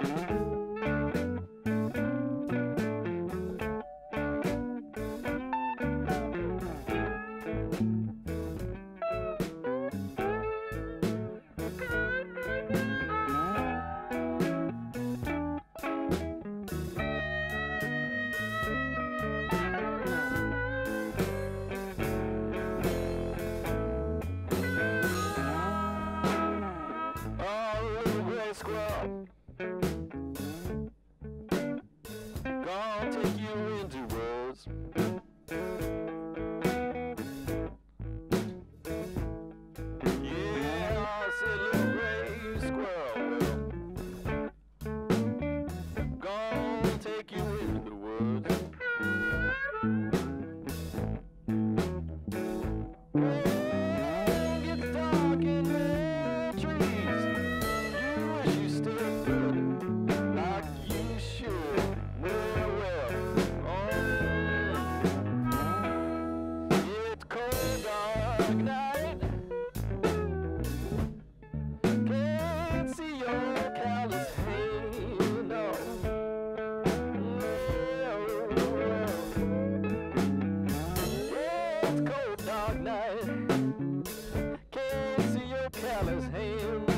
Oh, callous